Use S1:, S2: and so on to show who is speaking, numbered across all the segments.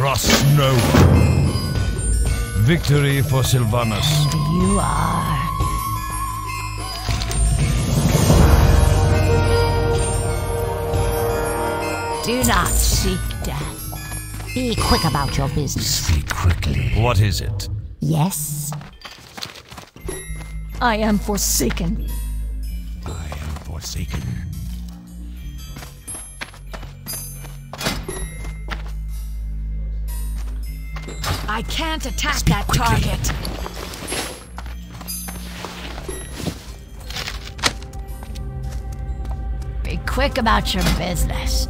S1: Trust no one. Victory for Sylvanas.
S2: You are. Do not seek death. Be quick about your business.
S1: Speak quickly. What is it?
S2: Yes? I am forsaken.
S1: I
S2: can't attack that target. Be quick about your business.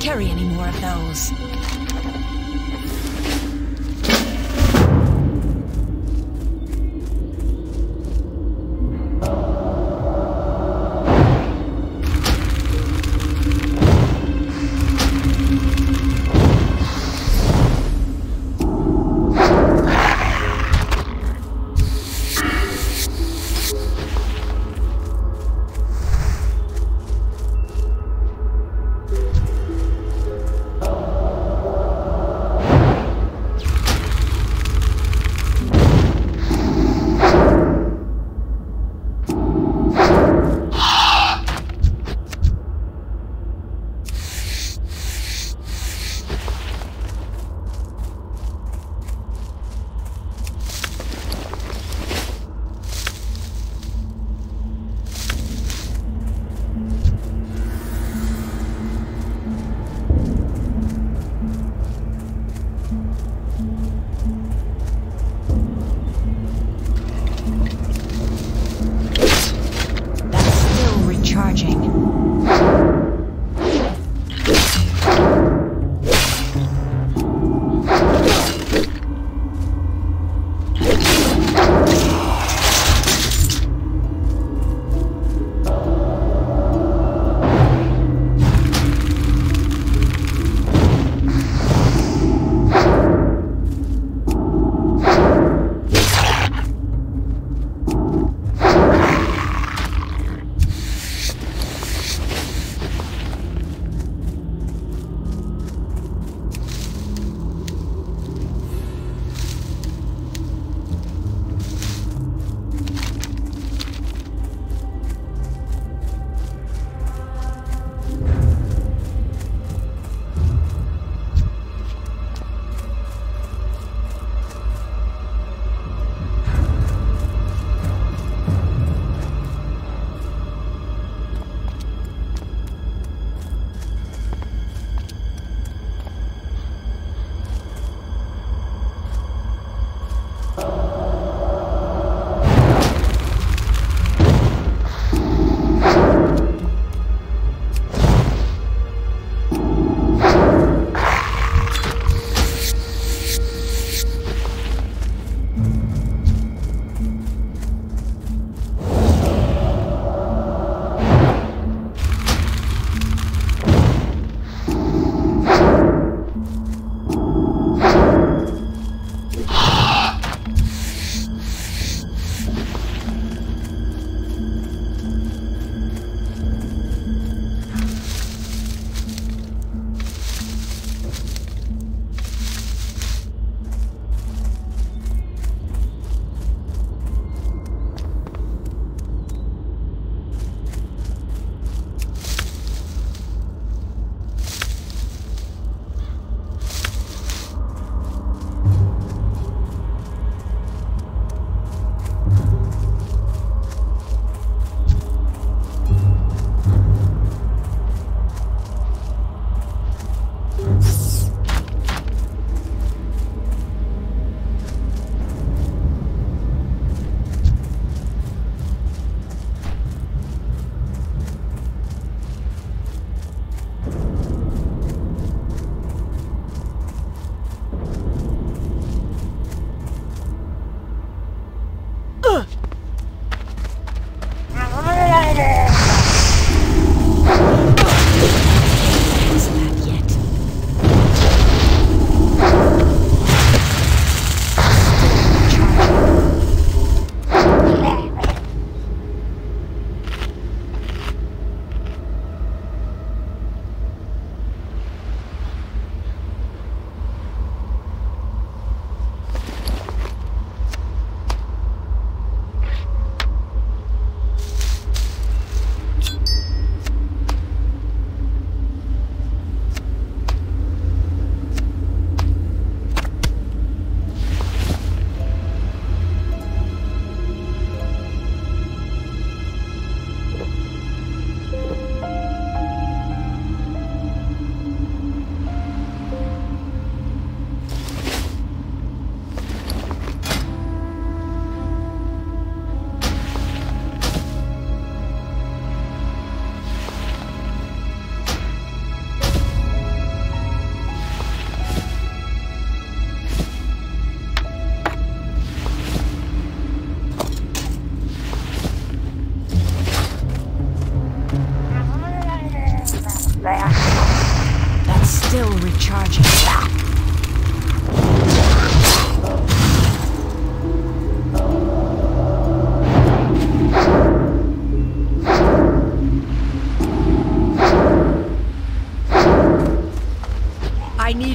S2: Carry any more of those.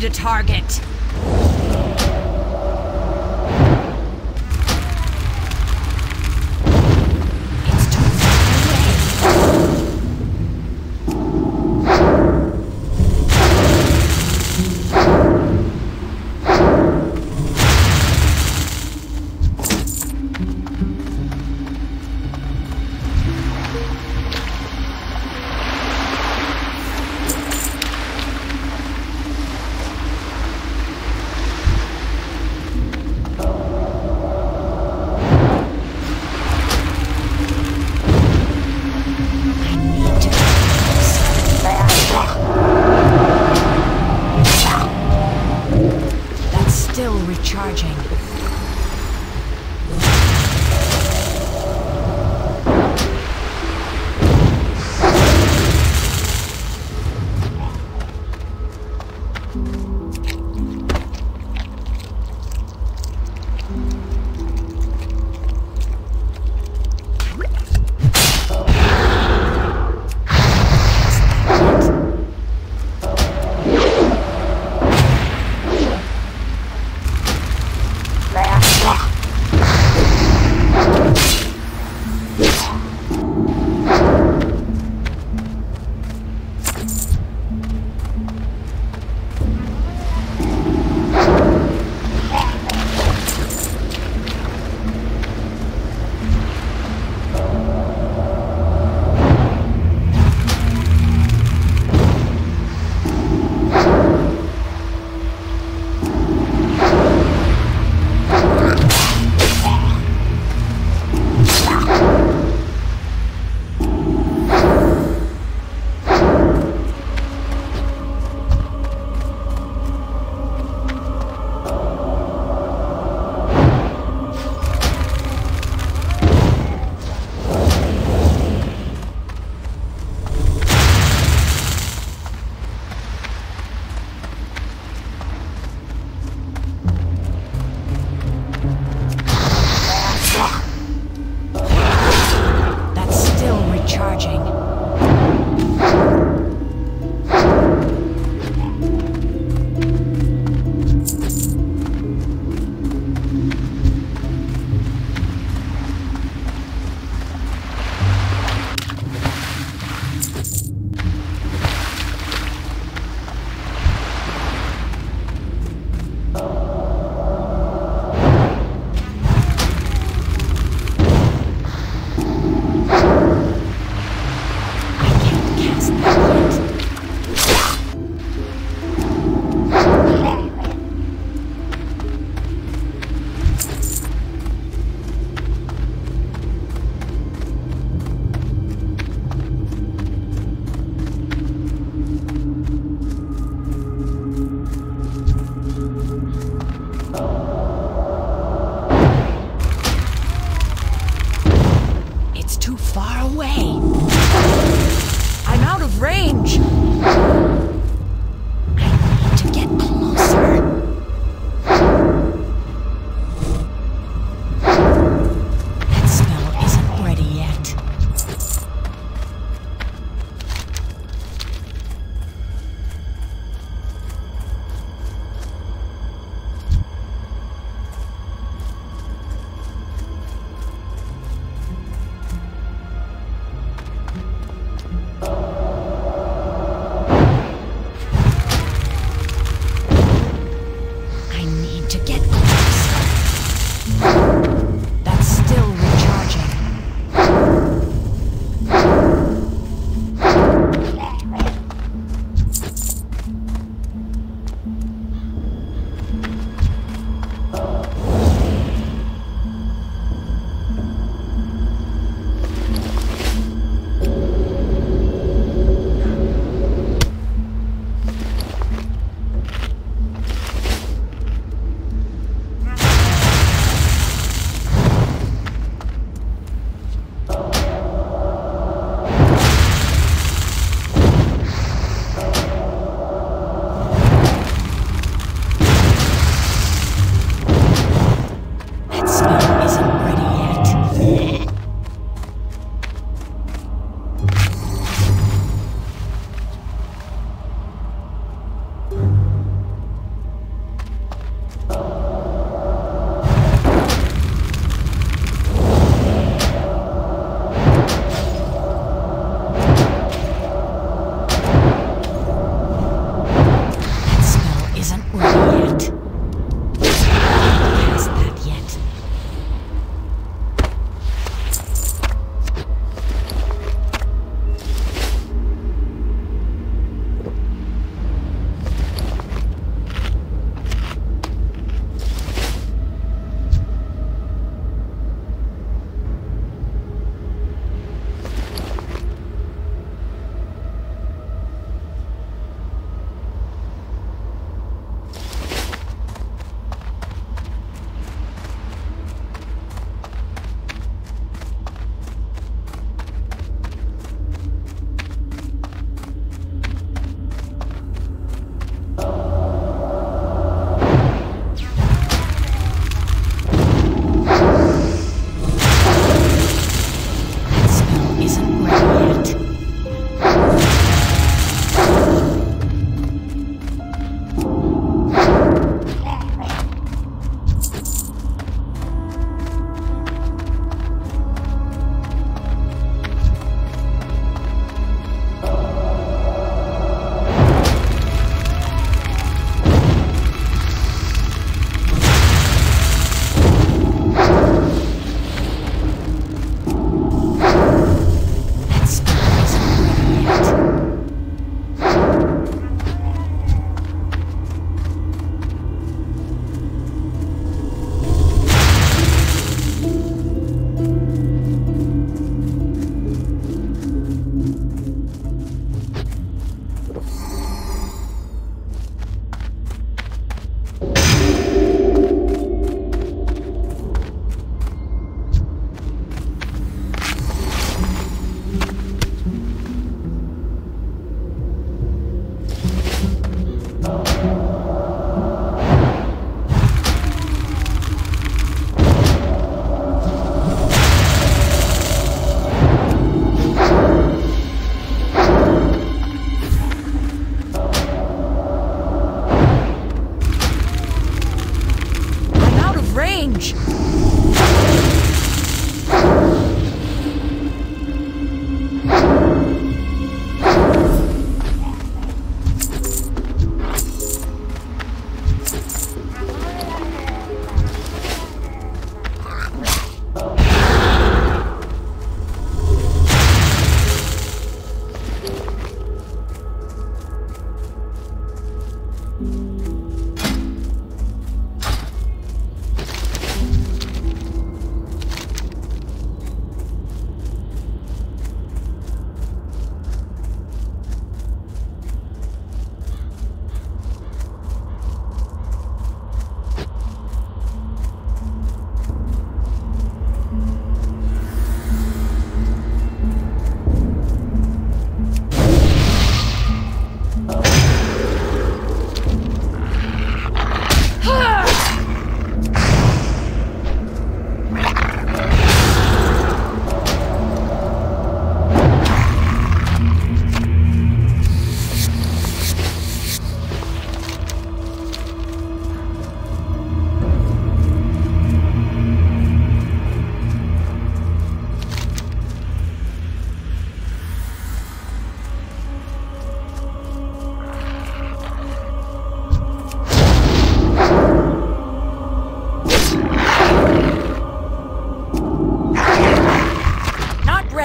S2: a target.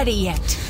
S2: Ready yet.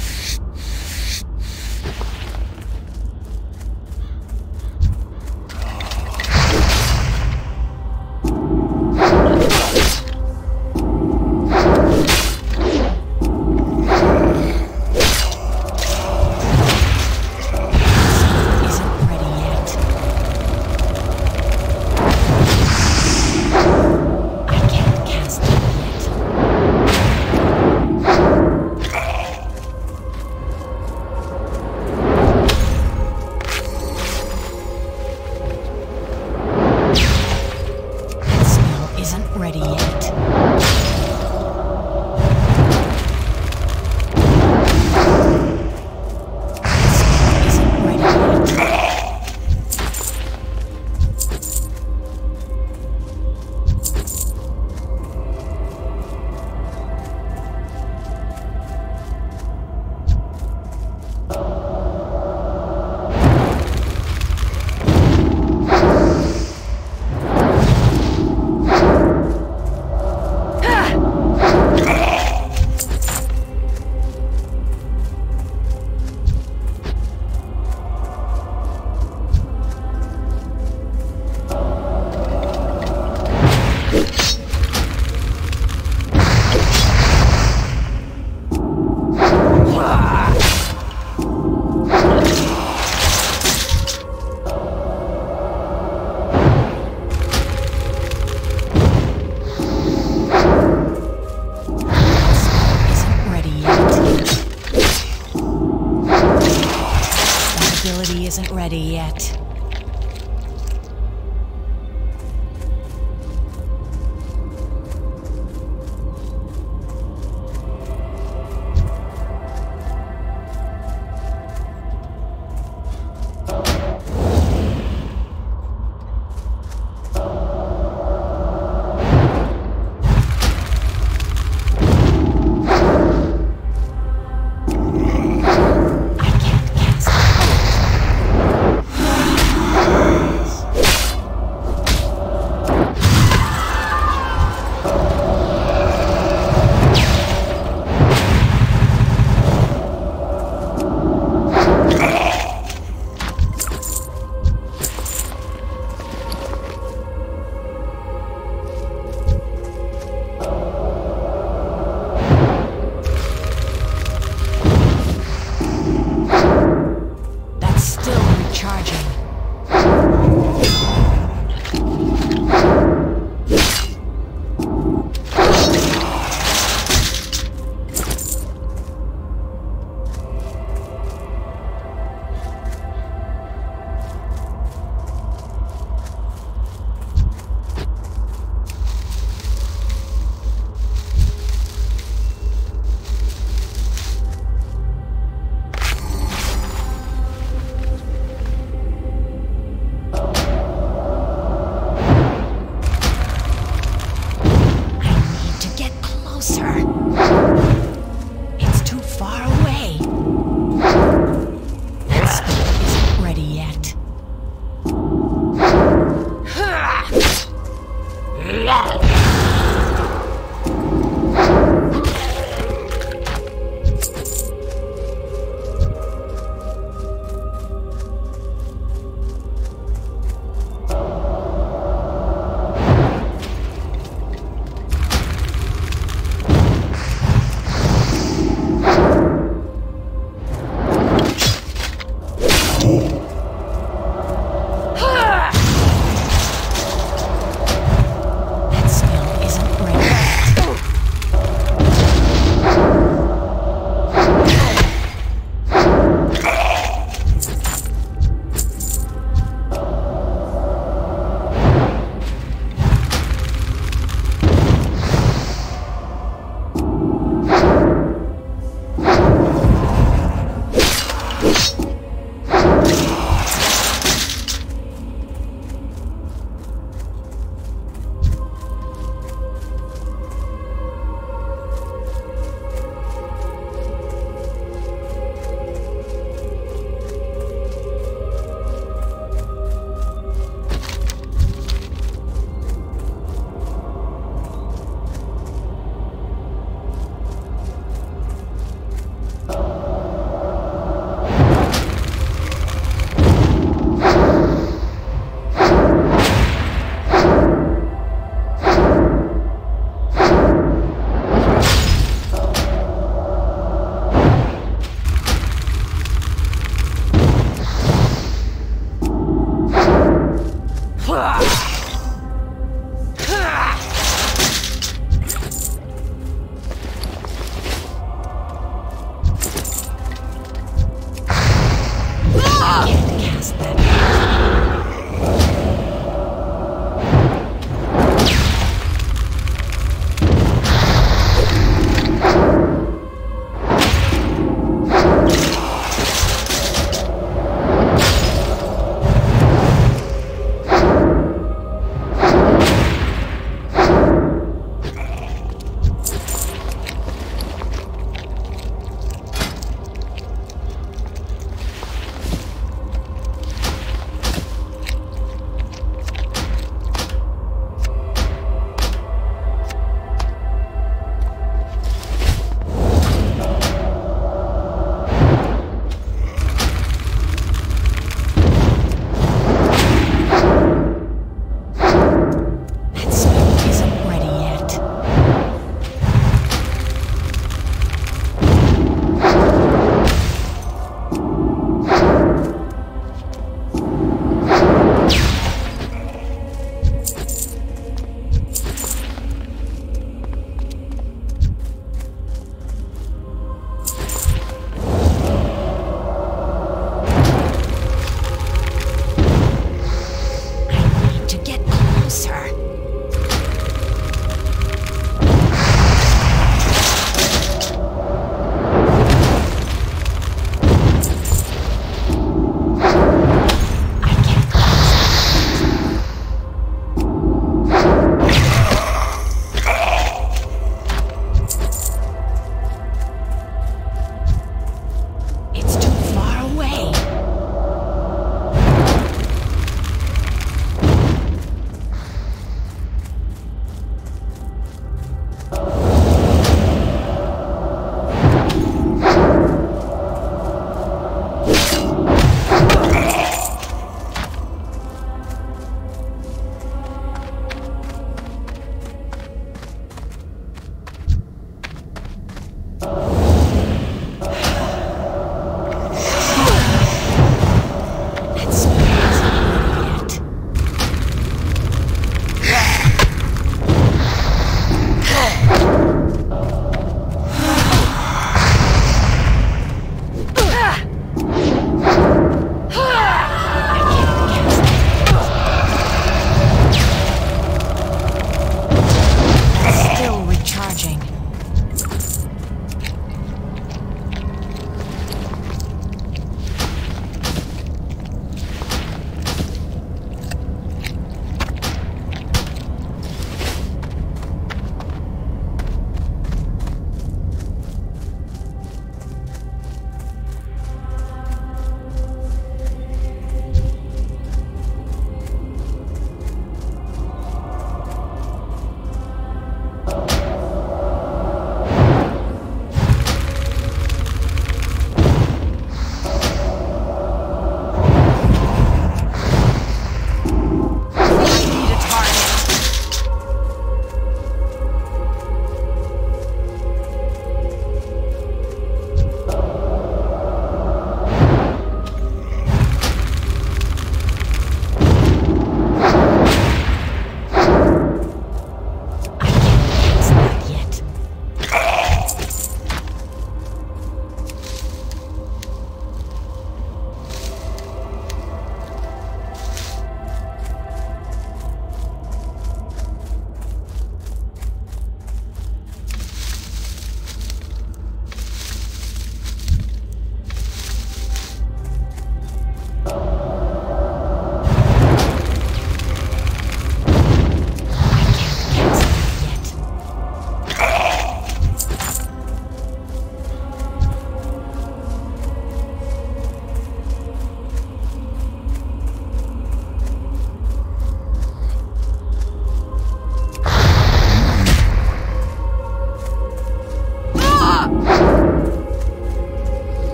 S2: ました。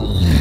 S2: Yeah.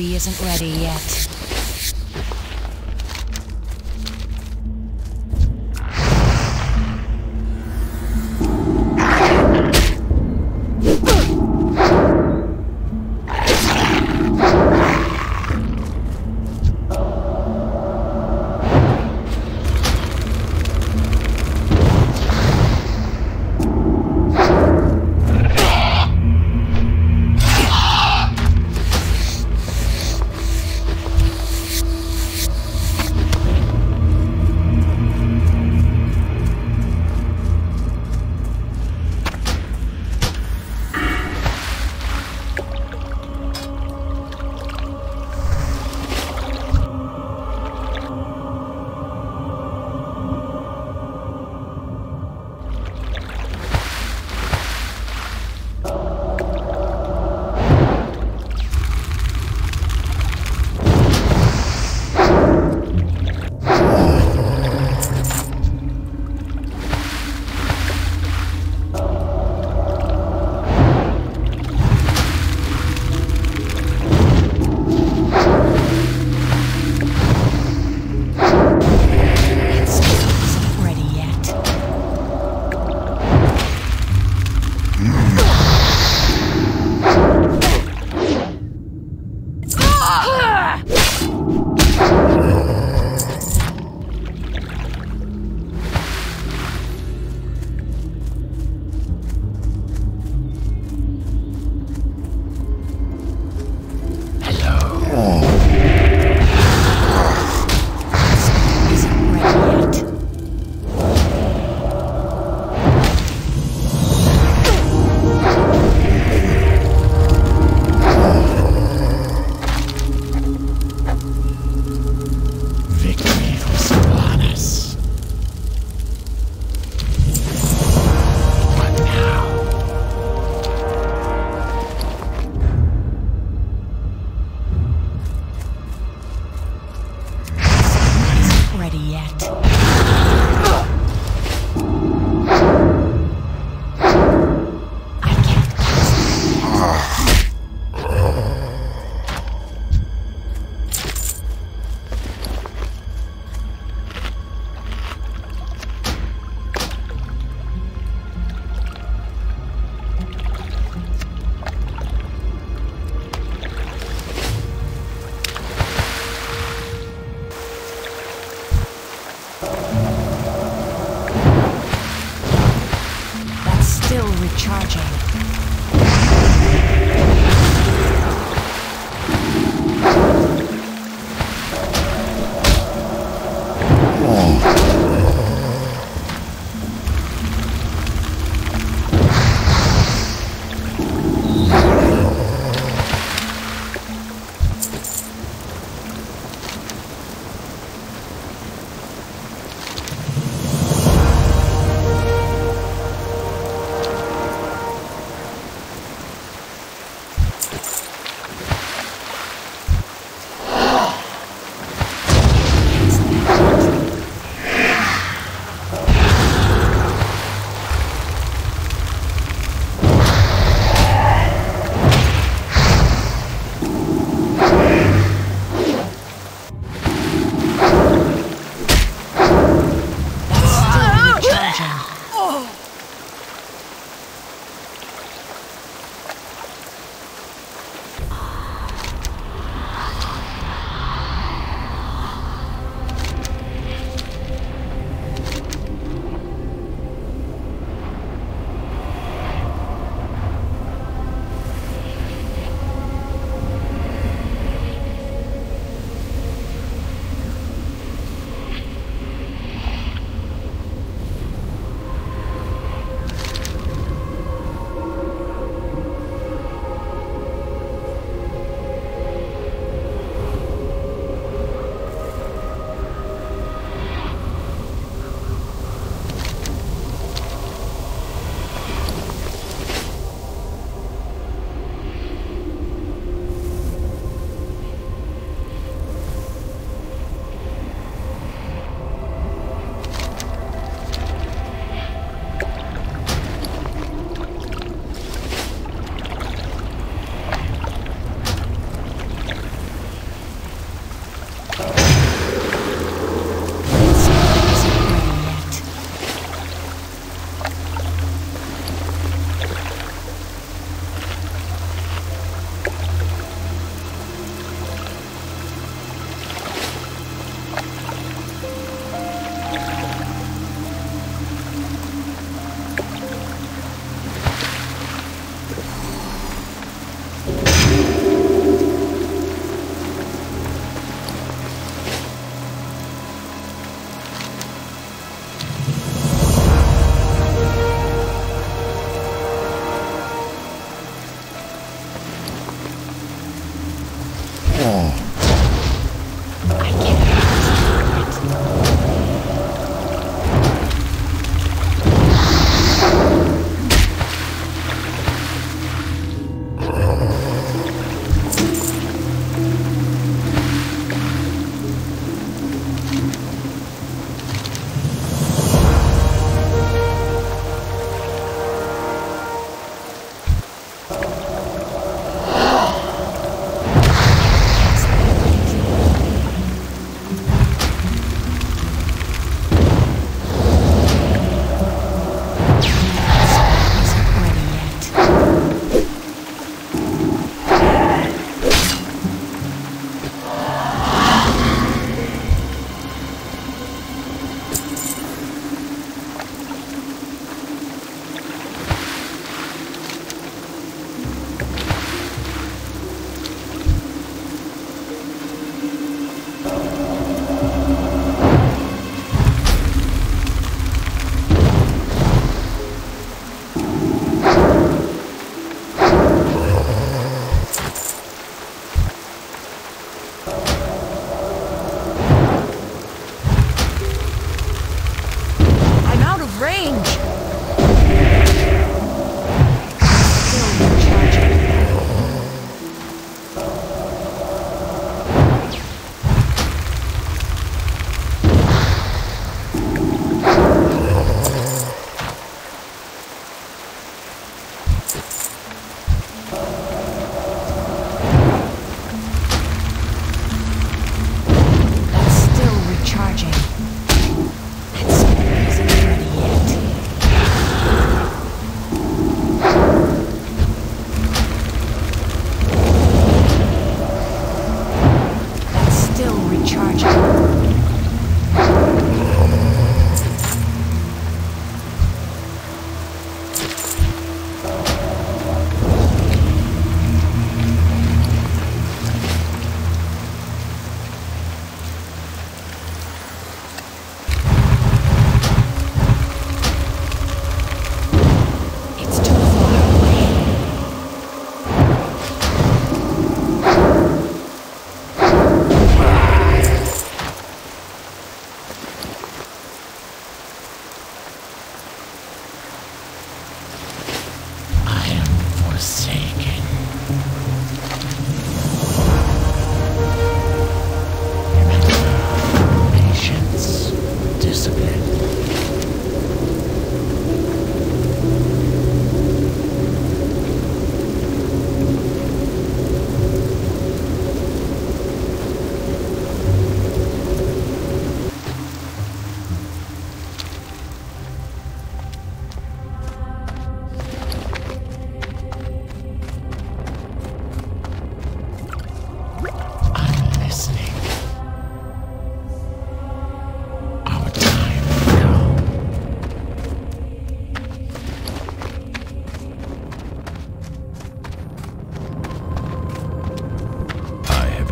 S2: That isn't ready yet.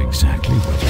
S1: Exactly what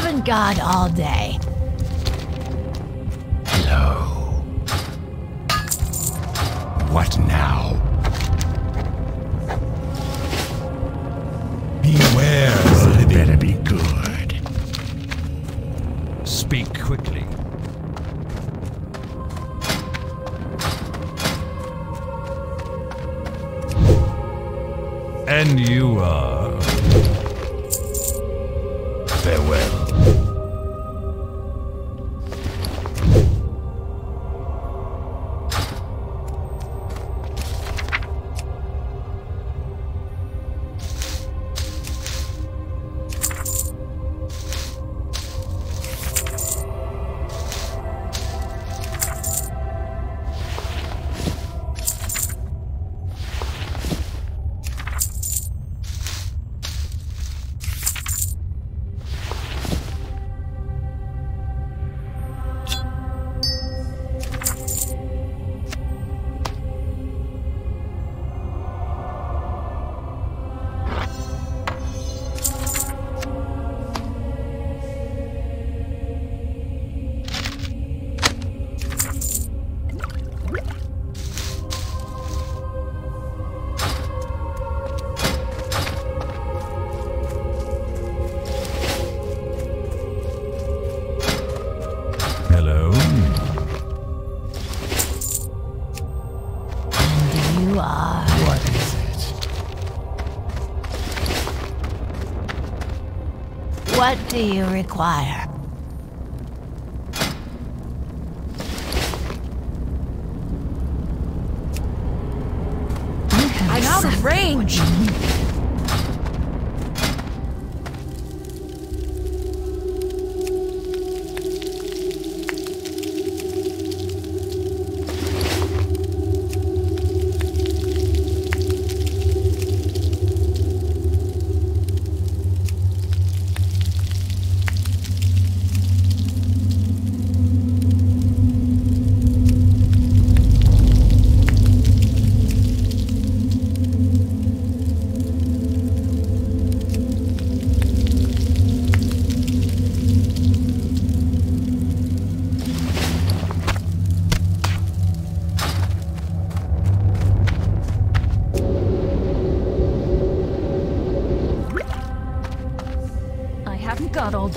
S3: Haven't got all day.
S1: You
S4: require?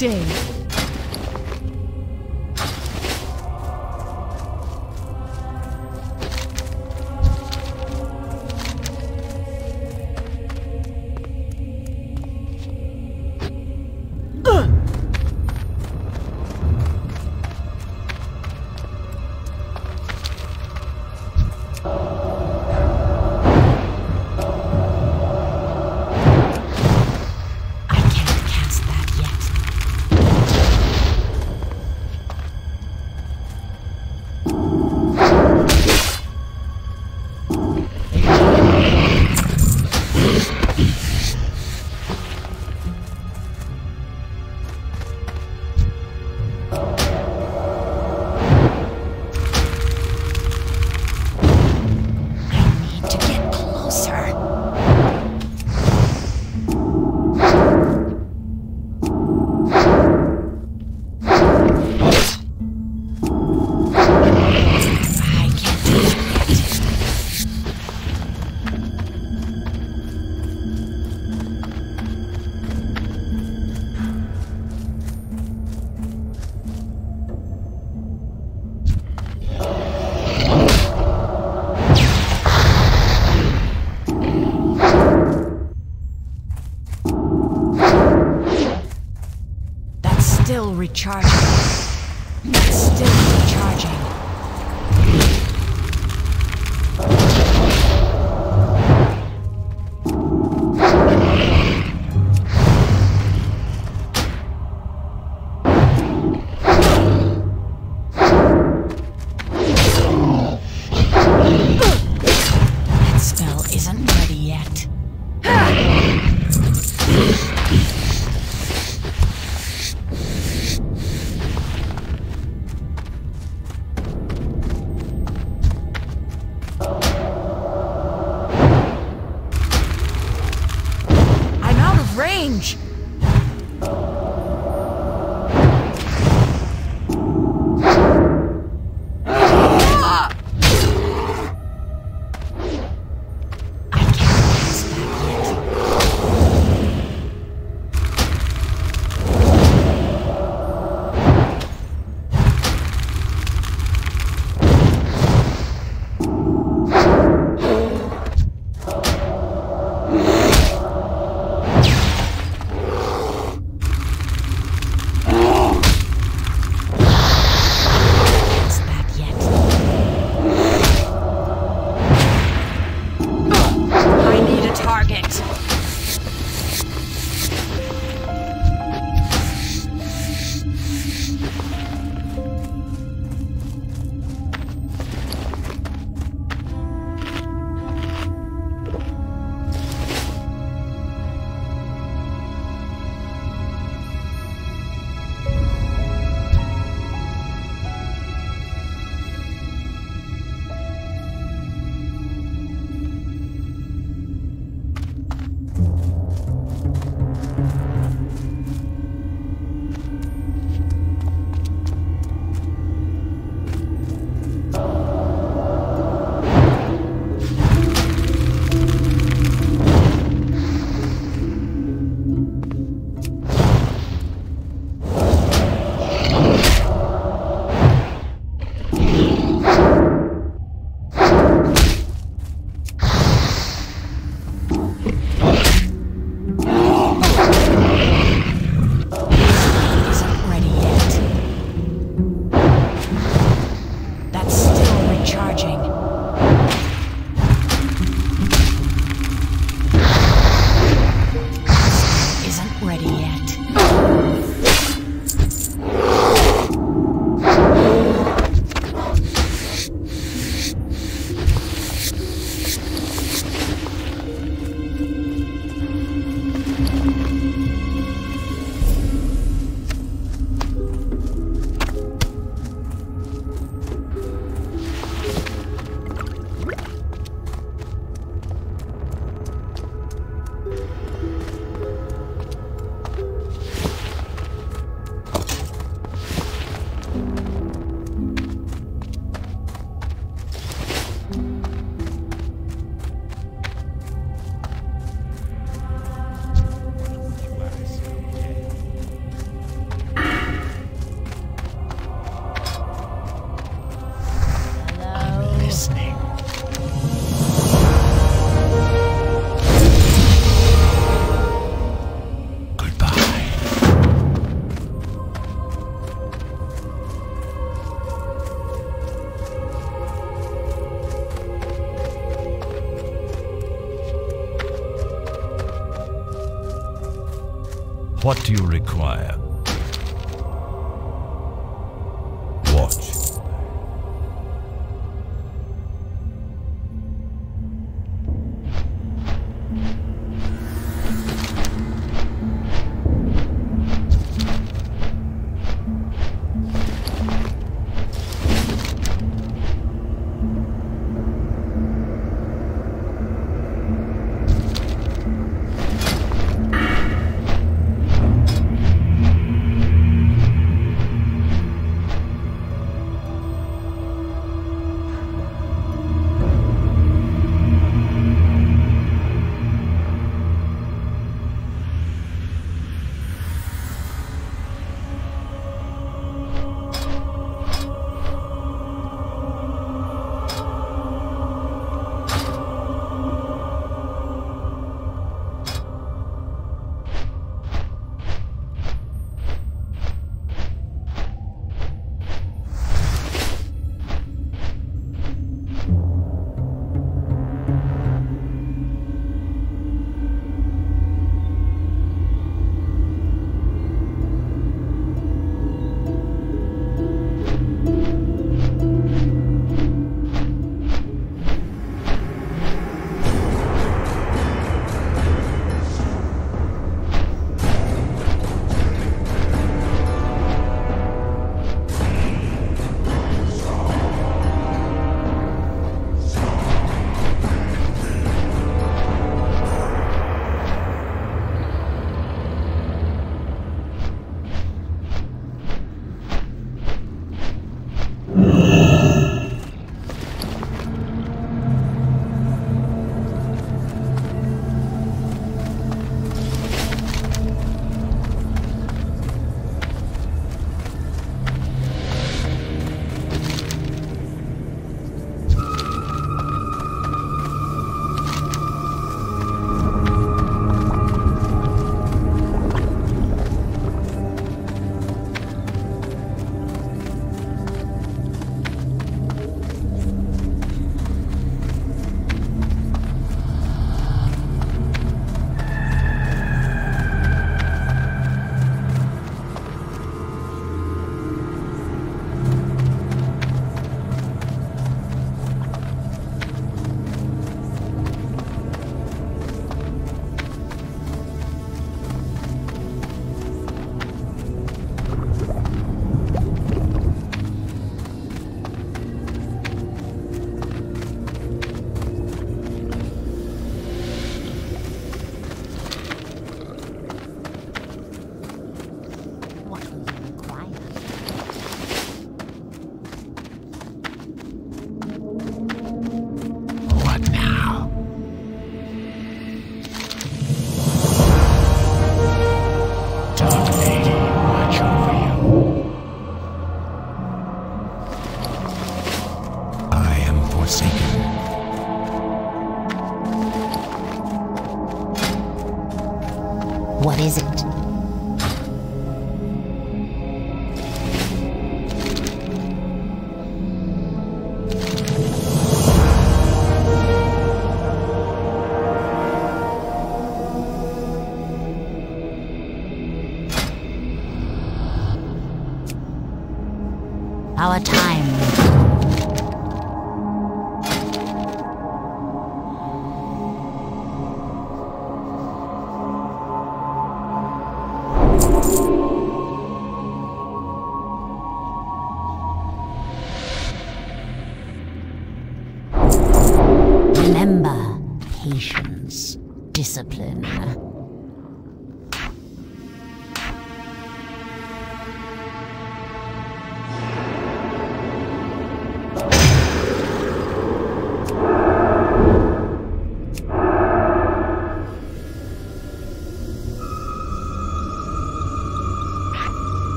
S2: Day.
S4: Recharging.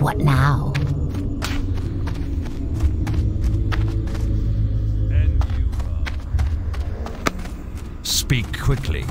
S1: What
S5: now?
S1: And you uh, Speak quickly.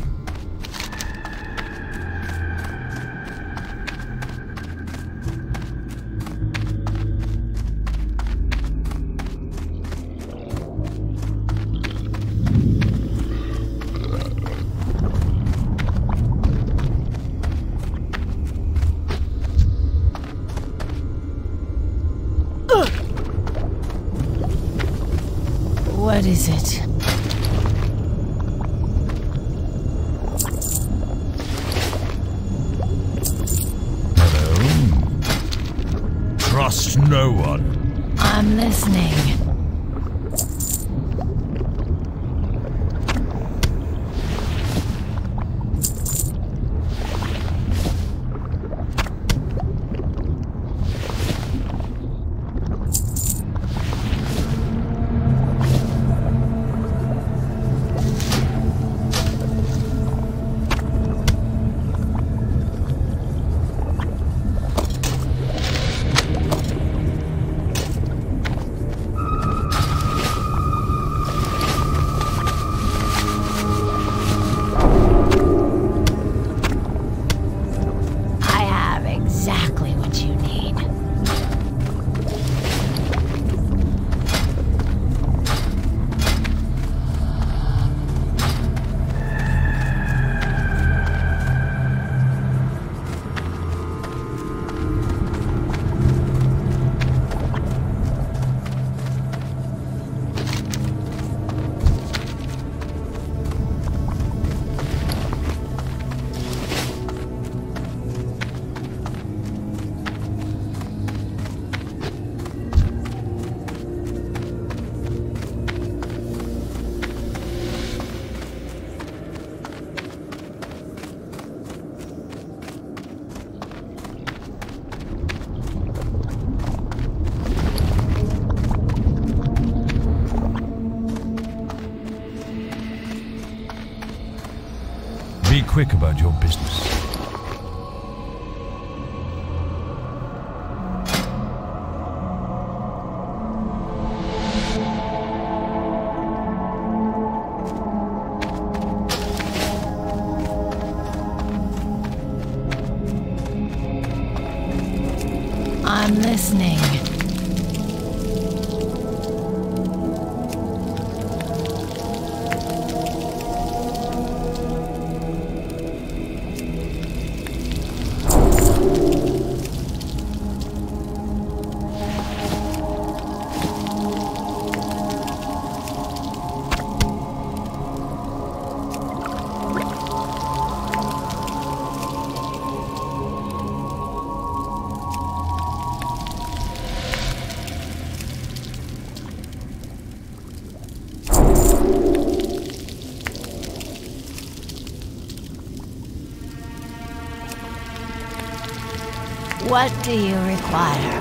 S2: What do you require?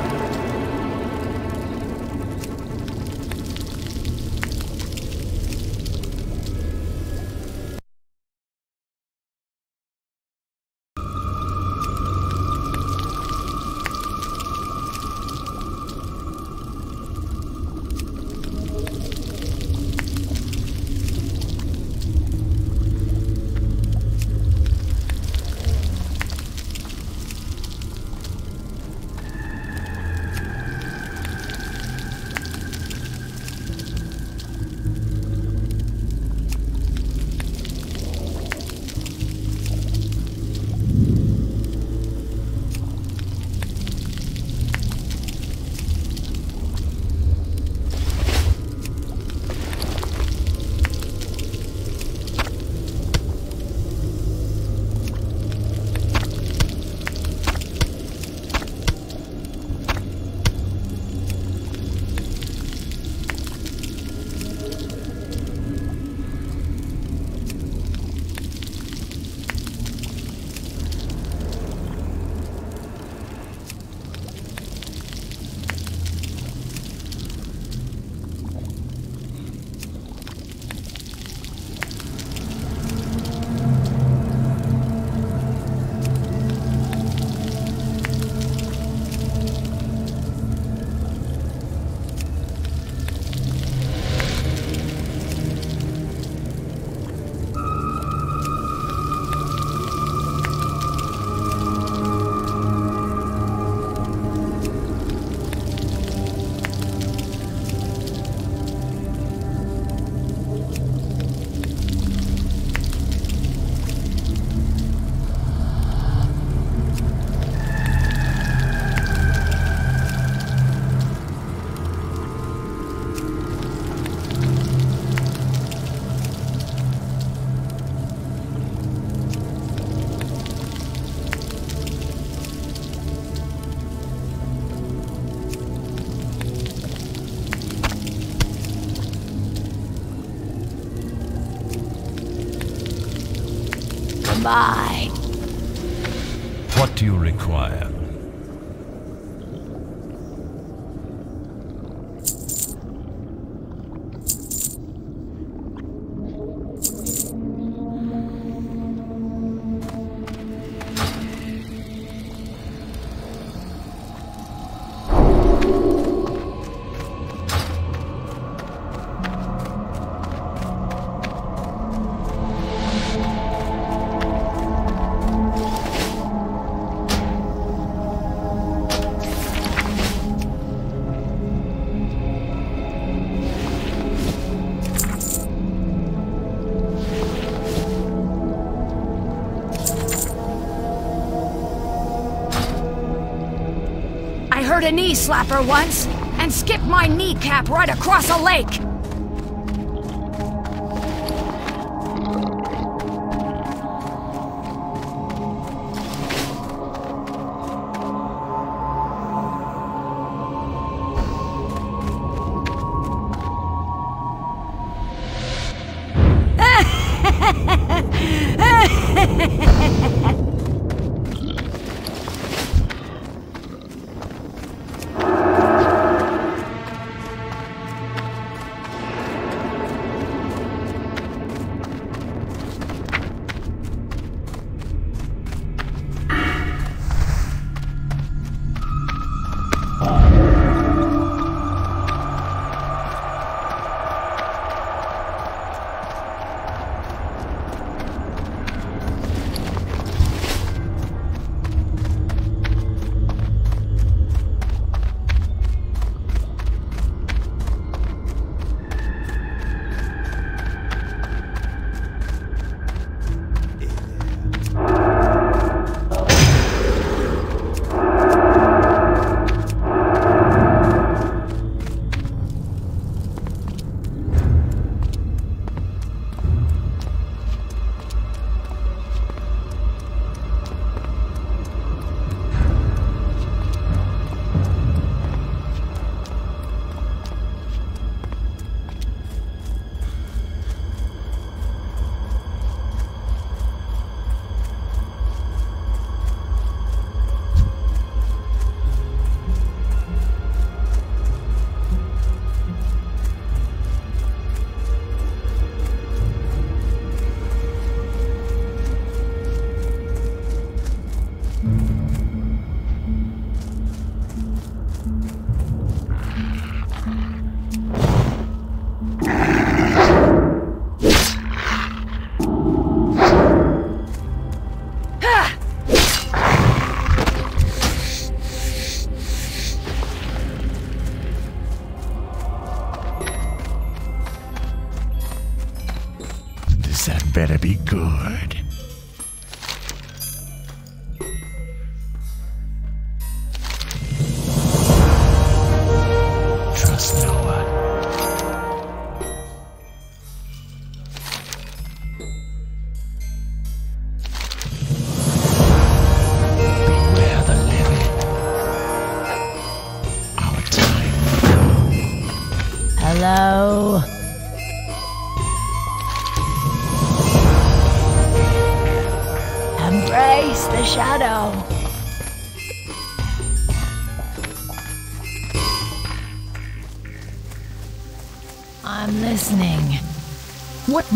S3: What do you require?
S4: Slapper once and skipped my kneecap right across a lake.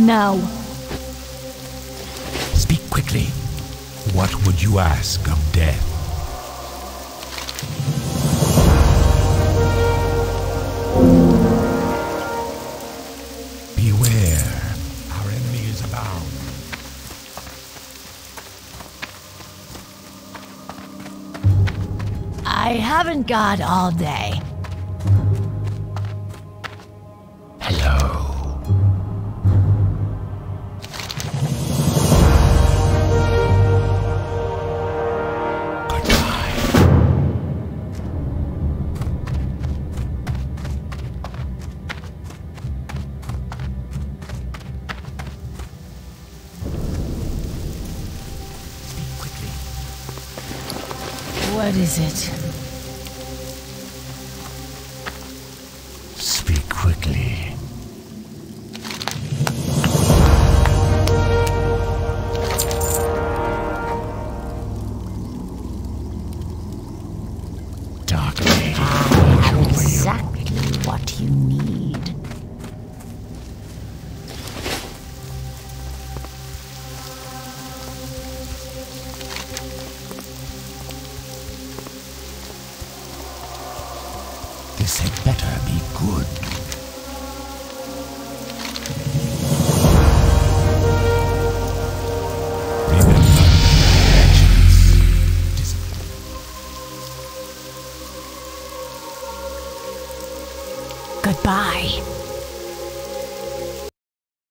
S2: Now?
S3: Speak quickly. What would you ask of death? Beware. Our enemy is abound.
S2: I haven't got all day. What